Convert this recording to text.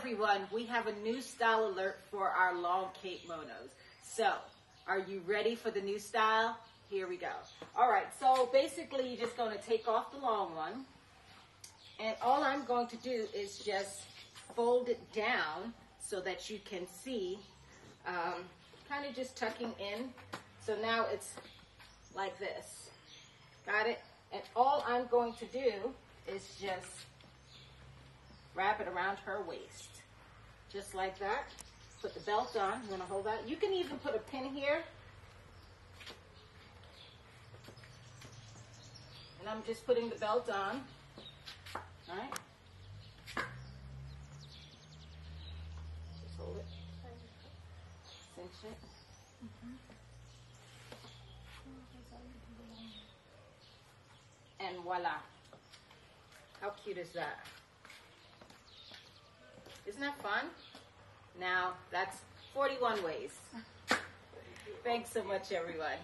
everyone, we have a new style alert for our long Kapemonos. So, are you ready for the new style? Here we go. All right, so basically you're just going to take off the long one. And all I'm going to do is just fold it down so that you can see, um, kind of just tucking in. So now it's like this. Got it? And all I'm going to do is just wrap it around her waist. Just like that. Put the belt on. You want to hold that? You can even put a pin here. And I'm just putting the belt on. All right? Just hold it. Cinch it. And voila. How cute is that? Isn't that fun? Now, that's 41 ways. Thanks so much, everyone.